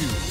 Yeah!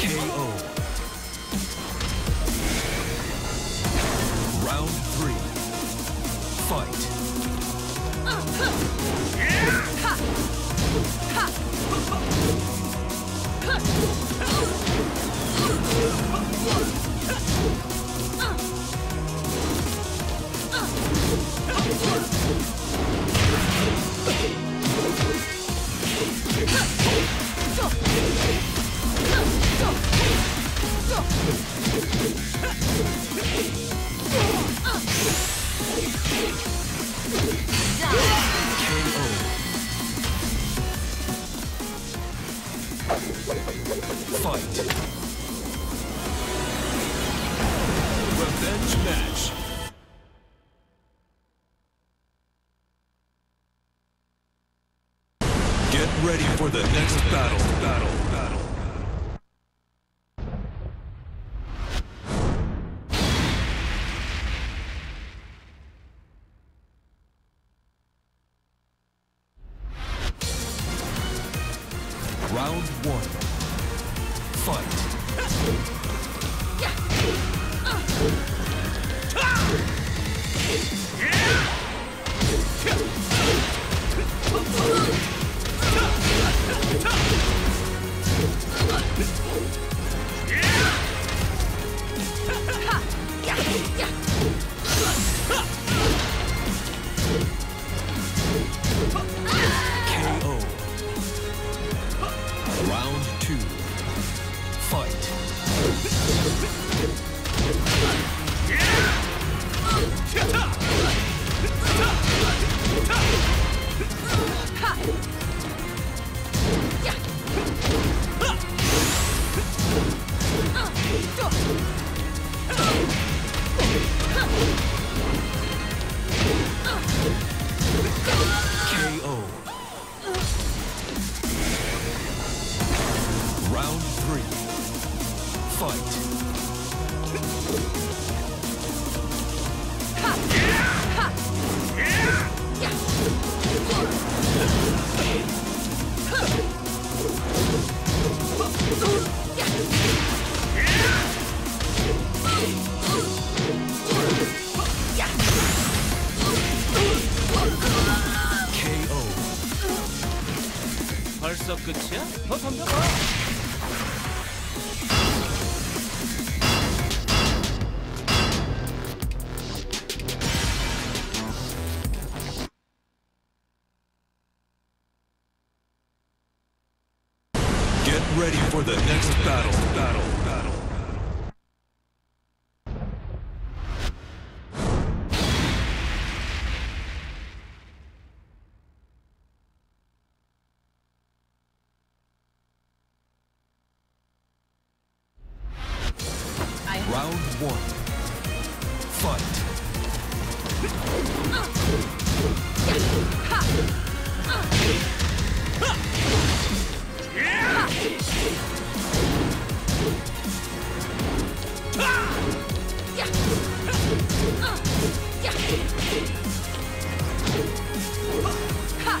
KO. Round three. Fight. Uh, Fight. Round one. Fight. Yeah! Ha!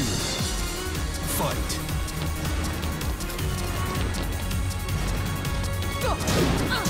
Two. Fight. KO.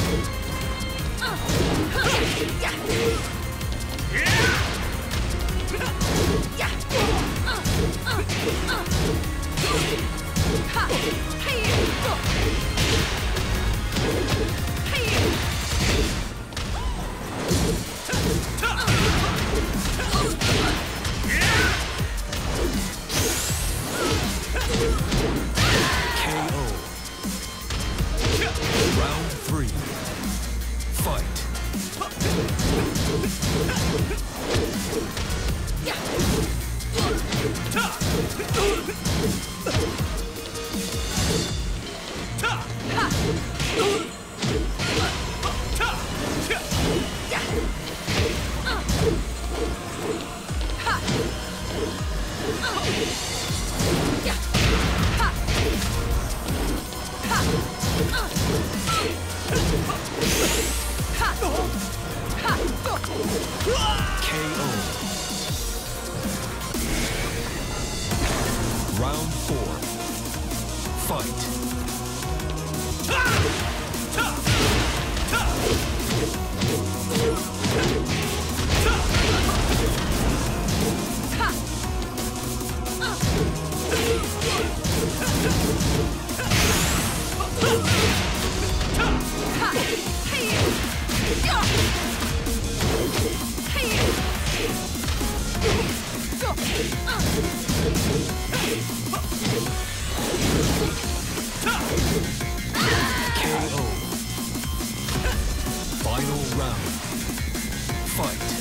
Round. Fight.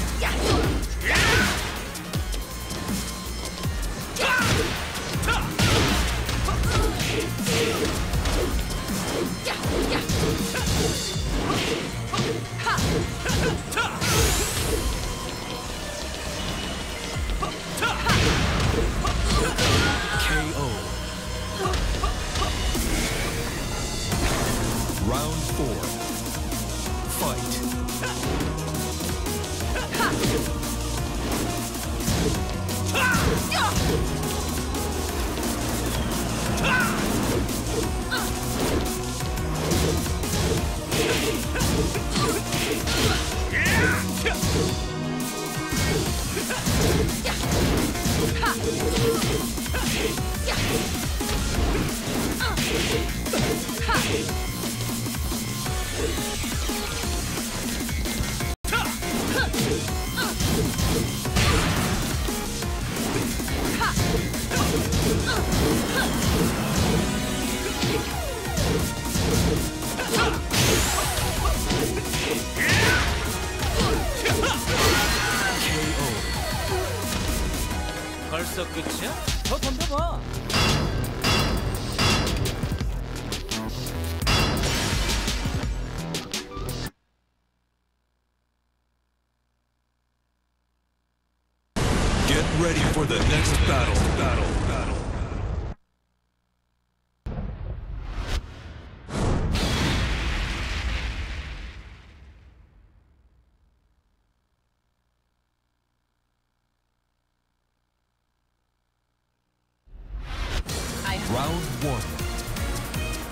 Round one.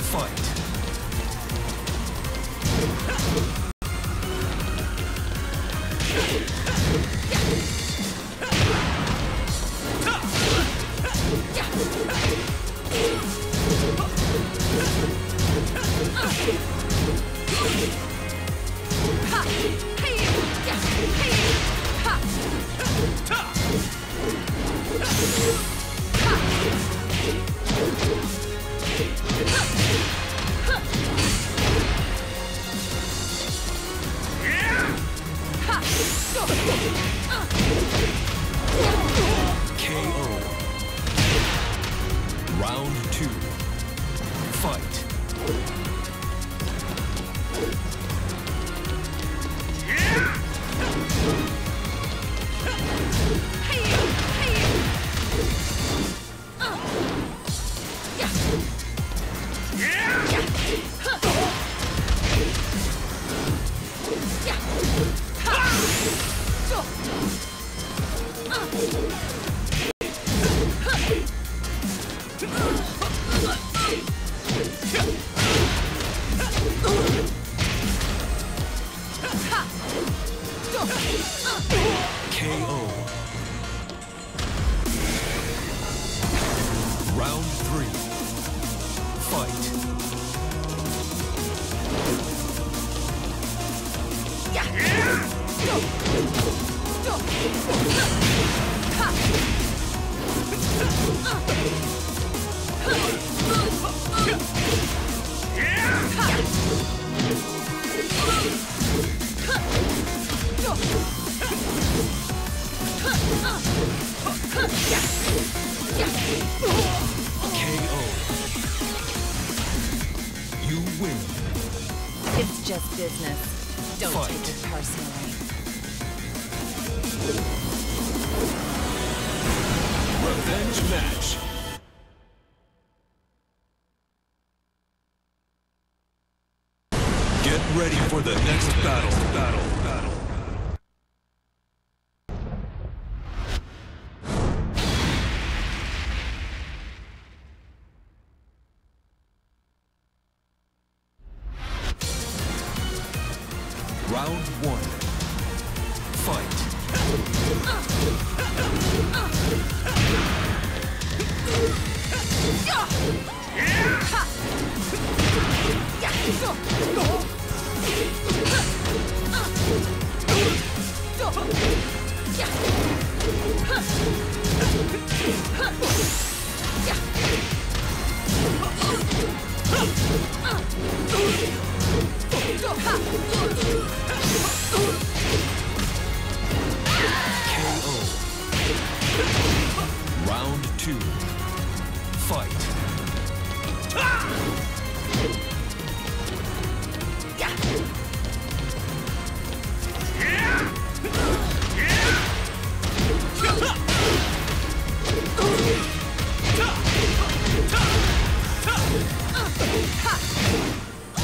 Fight. Fight.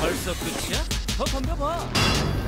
벌써 끝이야? 더 덤벼봐.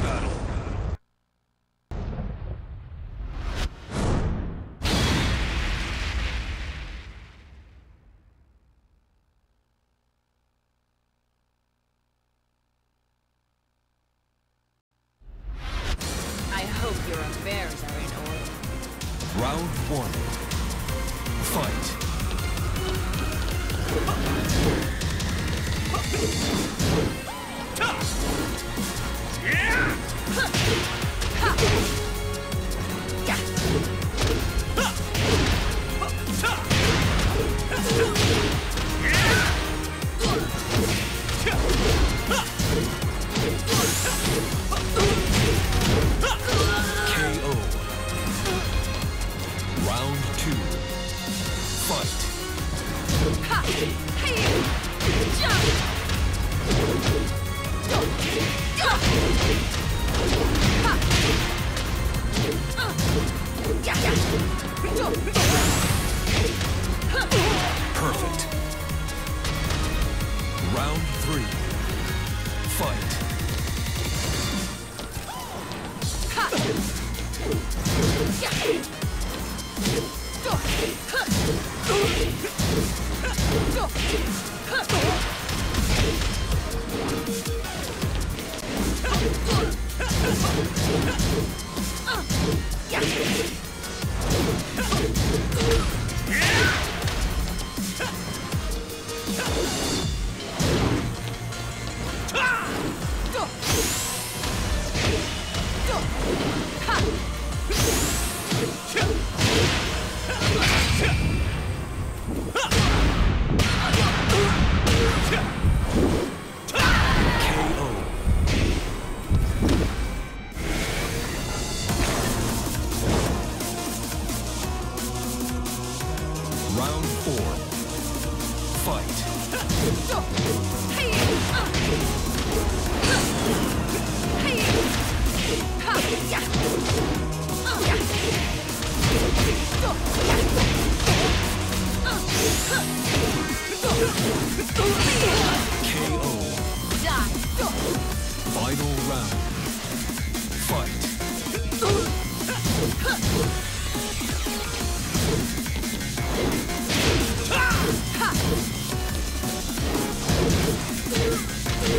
Fight. Perfect. Round three. Fight. KO.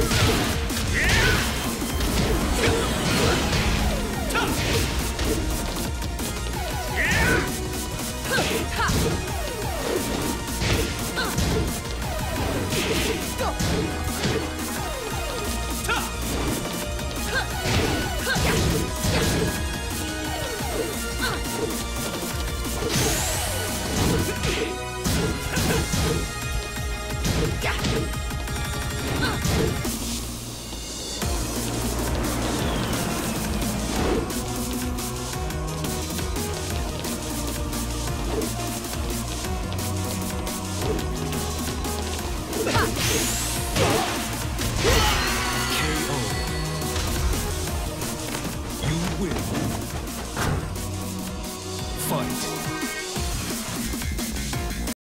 KO. You